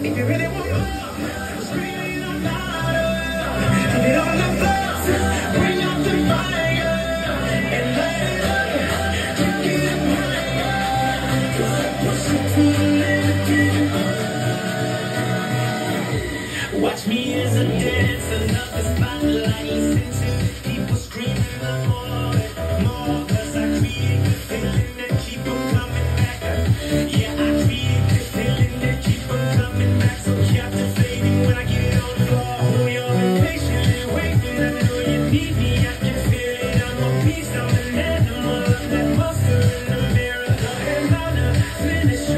If you really want love, scream on. Put it on the floor, bring out the fire. And let it it higher. Push it to. Watch me as I dance, spotlight. People screaming, for more and more. Cause I create the feeling that keep on coming back. Yeah. ministry.